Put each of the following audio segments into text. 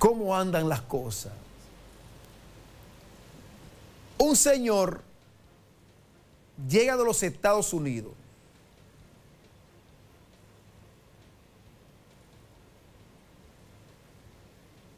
cómo andan las cosas. Un señor llega de los Estados Unidos.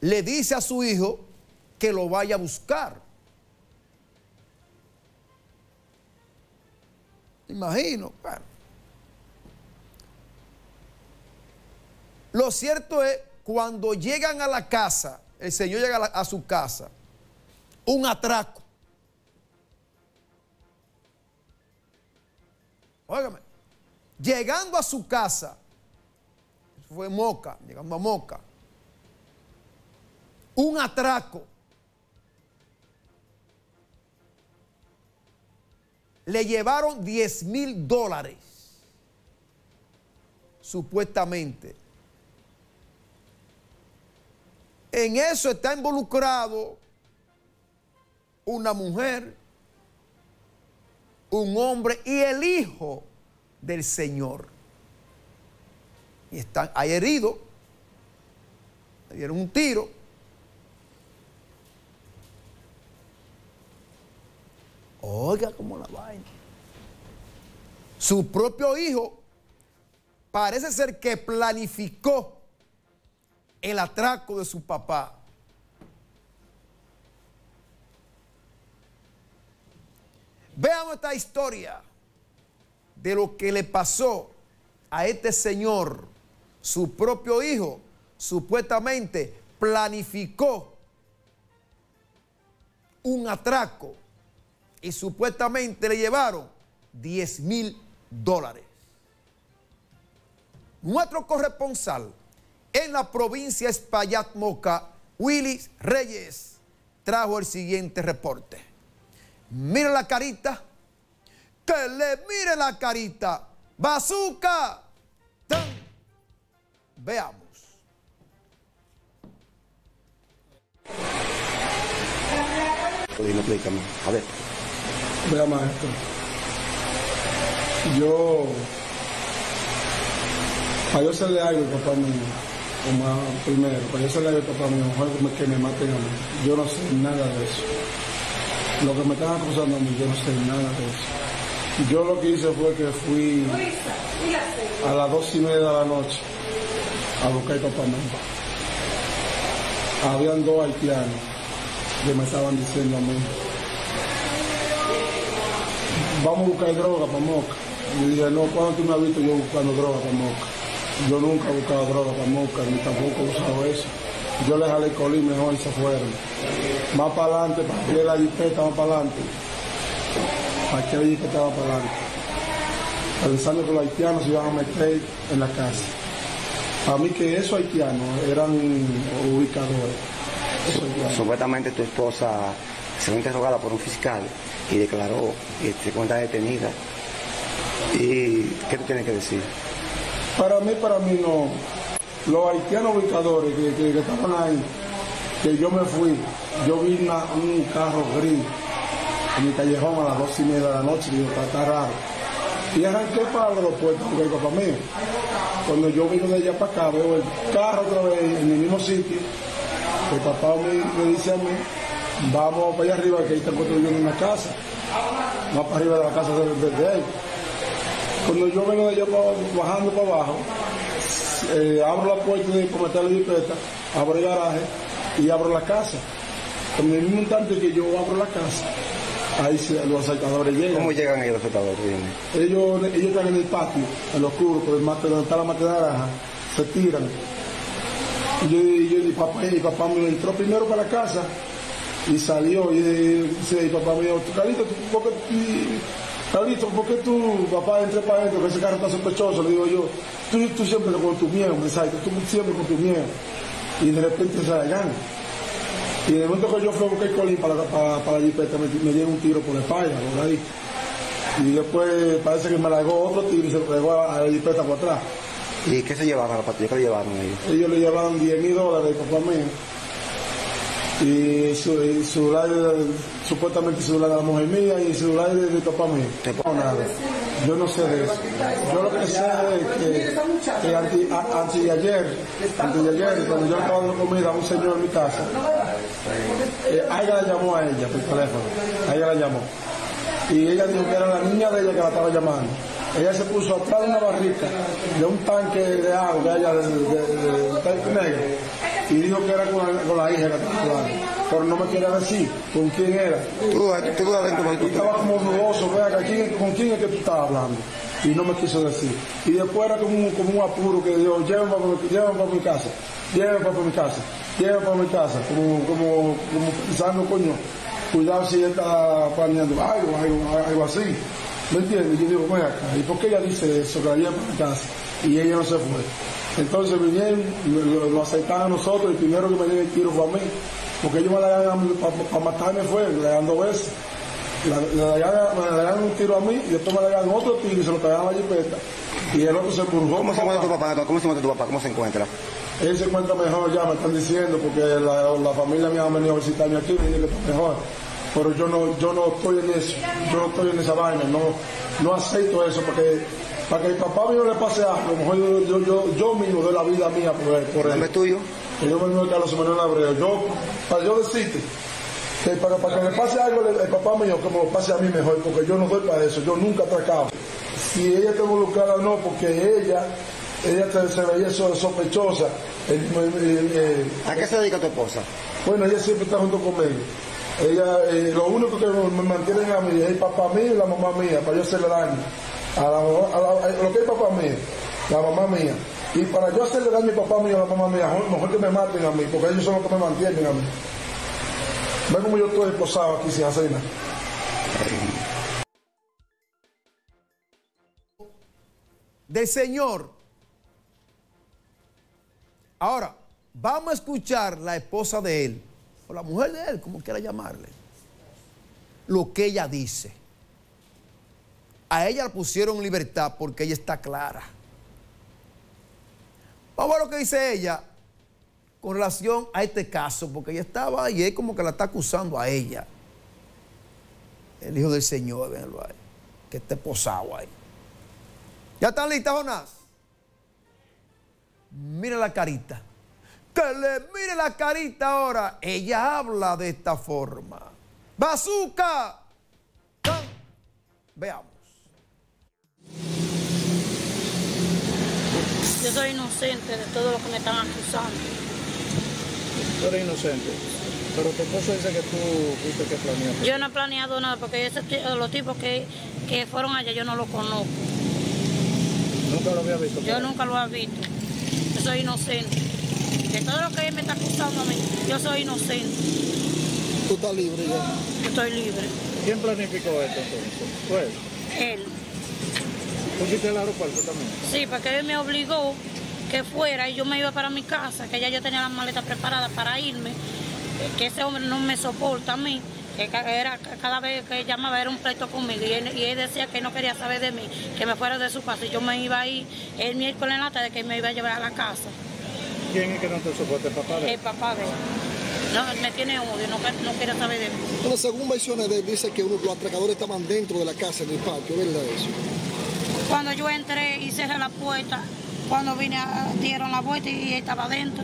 Le dice a su hijo que lo vaya a buscar. Imagino. Bueno. Lo cierto es, cuando llegan a la casa, el Señor llega a, su casa, un atraco. Óigame, llegando a su casa, fue Moca, llegando a Moca, un atraco. Le llevaron 10 mil dólares, supuestamente. En eso está involucrado una mujer, un hombre y el hijo del Señor. Y están ahí heridos. Le dieron un tiro. Oiga como la vaina. Su propio hijo parece ser que planificó el atraco de su papá. Veamos esta historia de lo que le pasó a este señor. Su propio hijo supuestamente planificó un atraco y supuestamente le llevaron 10 mil dólares. Nuestro corresponsal en la provincia Espaillat Moca, Willis Reyes, trajo el siguiente reporte. Mira la carita, que le mire la carita. Bazooka. Tan. Veamos. A ver. Vea, maestro. Yo. Para yo hacerle algo al papá mío, primero, para yo algo al papá mío, mejor que me, maten a mí. Yo no sé nada de eso. Lo que me están acusando a mí, yo no sé nada de eso. Yo lo que hice fue que fui a las dos y media de la noche a buscar papá mío. Habían dos haitianos que me estaban diciendo a mí vamos a buscar droga para Moca. Y dije, no, ¿cuándo tú me has visto yo buscando droga para Moca? Yo nunca he buscado droga para Moca, ni tampoco he usado eso. Yo les jalé colín mejor y se fueron. Más para adelante, para que la jipeta más para adelante. Para que la jipeta más para adelante. Pensando que los haitianos se iban a meter en la casa. Para mí que esos haitianos eran ubicadores. Haitianos. Supuestamente tu esposa se fue interrogada por un fiscal y declaró que se cuenta detenida. ¿Y qué tú tienes que decir? Para mí, para mí no. Los haitianos ubicadores que, que- estaban ahí, que yo me fui, yo vi una- un carro gris en mi callejón a las dos y media de la noche, y digo, está, está raro. Y arranqué para el aeropuerto porque el papá mío. Cuando yo vino de allá para acá, veo el carro otra vez en el mismo sitio. El papá me, dice a mí, vamos para allá arriba que ahí están construyendo una casa. Más para arriba de la casa de, de- de él. Cuando yo vengo de allá bajando para abajo, eh, abro la puerta de para meter la jipeta, abro el garaje y abro la casa. En el mismo instante que yo abro la casa, ahí se- los asaltadores llegan. ¿Cómo llegan ellos los espectadores? Dime. Ellos, ellos están en el patio, en lo oscuro, por el mate, donde está la mate de naranja, se tiran. Y yo, y yo, y papá, y papá me entró primero para la casa y salió. Y dice, papá me dijo, Carlito, ¿tú, ¿por qué, y- Carlito, ¿por qué tú, papá, entré para adentro, que ese carro está sospechoso? Le digo yo, tú, tú siempre con tu miedo, me sabes, tú siempre con tu miedo. Y de repente se la gana. Y el momento que yo fui a buscar el colín para, para, para la jipeta, me, me dieron un tiro por la espalda, por ahí. Y después parece que me largó otro tiro y se pegó a la jipeta por atrás. ¿Y qué se llevaron a la patrulla? ¿Qué le llevaron ellos? Ellos le llevaron 10 mil dólares papá mío. Y su, y su celular, supuestamente su celular de la mujer mía y su celular de, de papá mío. No, nada. Yo no sé de eso. Yo lo que sé es que, que antes, a- antes de ayer, antes de ayer, cuando yo estaba dando comida a un señor en mi casa, eh, a ella la llamó a ella por teléfono, a ella la llamó. Y ella dijo que era la niña de ella que la estaba llamando. Ella se puso atrás de una barrica, de un tanque de agua de allá, de, de- de- de tanque negro, y dijo que era con la, con la hija que estaba hablando. Pero no me quería decir con quién era. Tú, tú adentro, Y estaba como dudoso, vea, ¿con quién es que tú estabas hablando? Y no me quiso decir. Y después era como un, como un apuro que dijo, llévenme para, mi- llévenme para mi casa, llévenme para mi casa, llévenme para mi casa, como, como, como pensando, coño, cuidado si ella está planeando algo, algo, algo así. ¿Me entiendes? Y yo digo, vea acá, ¿y por qué ella dice eso, que la lleva para mi casa? Y ella no se fue. Entonces vinieron, lo, lo- aceptaron a nosotros, y primero que me dio el tiro fue a mí, porque ellos me la dan para matarme fue, le dan dos veces. La- me le dan un tiro a mí y después me le dan otro tiro y se lo pegan a la jipeta. Y el otro se embrujó. ¿Cómo se encuentra tu papá? ¿Cómo se encuentra tu papá? ¿Cómo se encuentra? Él se encuentra mejor ya, me están diciendo, porque la, la familia mía ha venido a visitarme aquí y me dice que está mejor. Pero yo no, yo no estoy en eso, yo no estoy en esa vaina, no, no acepto eso, porque para que el papá mío le pase algo, a lo mejor yo, yo, yo, yo mismo doy la vida mía por él. Por ¿El él. tuyo? que yo me llamo Carlos Manuel Abreu. Yo, para yo decirte, que para, para que le pase algo el, el papá mío, que me lo pase a mí mejor, porque yo no doy para eso, yo nunca he atracado. Si ella está involucrada no, porque ella, ella se, se veía so- sospechosa. El- el- ¿A qué se dedica tu esposa? bueno, ella siempre está junto conmigo. Ella, eh, lo único que me mantienen a mí es el papá mío y la mamá mía, para yo hacerle daño. A, la, a, a lo que es papá mío, la mamá mía. Y para yo hacerle daño al papá mío y a la mamá mía, mejor, que me maten a mí, porque ellos son los que me mantienen a mí. Ven como yo estoy esposado aquí sin hacer nada. del Señor. Ahora, vamos a escuchar la esposa de él, o la mujer de él, como quiera llamarle, lo que ella dice. A ella la pusieron libertad porque ella está clara. Vamos a lo que dice ella con relación a este caso, porque ella estaba ahí, es como que la está acusando a ella. El hijo del Señor, véanlo ahí, que esté posado ahí. ¿Ya están listas, Jonás? Mira la carita. Que le mire la carita ahora. Ella habla de esta forma. ¡Bazooka! ¡Tan! Veamos. Yo soy inocente de todo lo que me están acusando. Tú eres inocente. Pero tu esposo dice que tú fuiste que planeaste. Yo no he planeado nada porque ese ti- los tipos que, que fueron allá yo no los conozco. Nunca lo había visto. Yo nunca lo he visto. Yo soy inocente. De todo lo que él me está acusando a mí, yo soy inocente. Tú estás libre ya. Yo estoy libre. ¿Quién planificó esto entonces? Pues, Él. tú fuiste al aeropuerto también. Sí, porque él me obligó que fuera y yo me iba para mi casa, que ya yo tenía las maletas preparadas para irme, que ese hombre no me soporta a mí, que era, cada vez que llamaba era un pleito conmigo y él, y él decía que no quería saber de mí, que me fuera de su casa y yo me iba a ir el miércoles en la tarde que me iba a llevar a la casa, ¿Quién es que no te soporta? ¿El papá de el él? papá de él. No, él me tiene odio, no, no quiere saber de mí. Bueno, según versiones de él, dice que uno- los atracadores estaban dentro de la casa, en el patio, ¿verdad eso? Cuando yo entré y cerré la puerta, cuando vine, a- dieron la vuelta y él estaba adentro.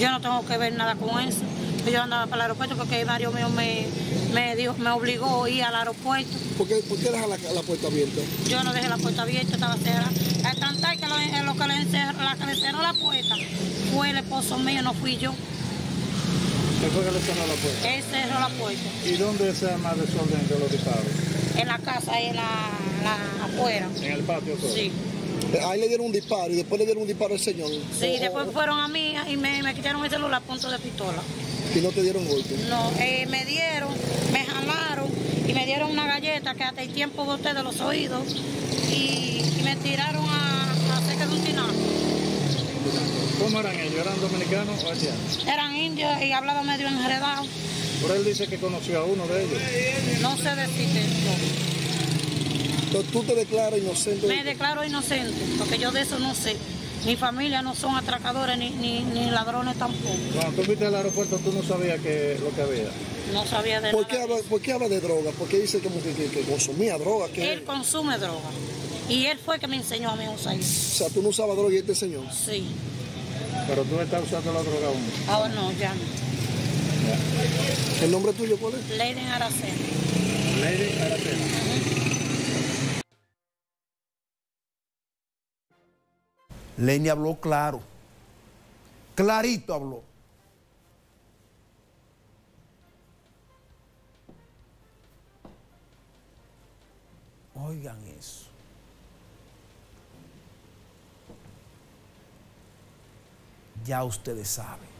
Yo no tengo que ver nada con eso. Yo andaba para el aeropuerto porque Mario mío me, me, dijo, me obligó a ir al aeropuerto. ¿Por qué, por qué la, la puerta abierta? Yo no dejé la puerta abierta, estaba cerrada. Es tan tal que lo, eh, lo que le encerró, la que le cerró la puerta fue el esposo mío, no fui yo. ¿Qué fue que le cerró la puerta? Él cerró la puerta. ¿Y dónde se arma desorden de los disparos? En la casa, ahí en la, la afuera. ¿En el patio todo? Sí. Eh, Ahí le dieron un disparo y después le dieron un disparo al señor. Sí, O- después fueron a mí y me, me quitaron el celular a punto de pistola. Y no te dieron golpe. No, eh, me dieron, me jalaron y me dieron una galleta que hasta el tiempo boté de los oídos y, y me tiraron a, a cerca de un tinaco. ¿Cómo eran ellos? ¿Eran dominicanos o haitianos? Eran indios y hablaba medio enredado. Por él dice que conoció a uno de ellos. No sé decirte. Entonces tú te declaras inocente. Me declaro inocente porque yo de eso no sé. Mi familia no son atracadores ni, ni, ni ladrones tampoco. Cuando tú fuiste al aeropuerto, tú no sabías que, lo que había. No sabía de ¿Por qué, nada. de habla. ¿Por qué habla de droga? ¿Por qué dice que, que- que consumía droga? Que, Él consume droga. Y él fue que me enseñó a mí a usar. o sea, tú no usabas droga y él te enseñó. Sí. Pero tú estás usando la droga aún. Ahora no, ya no. ¿El nombre tuyo cuál es? Leiden Aracena. Lady Aracena. Lenny habló claro. Clarito habló. Oigan eso. Ya ustedes saben.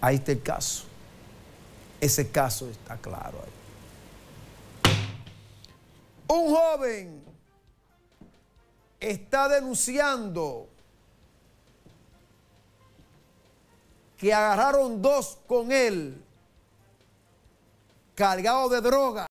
Ahí está el caso. Ese caso está claro ahí. Un joven está denunciando que agarraron dos con él cargados de droga.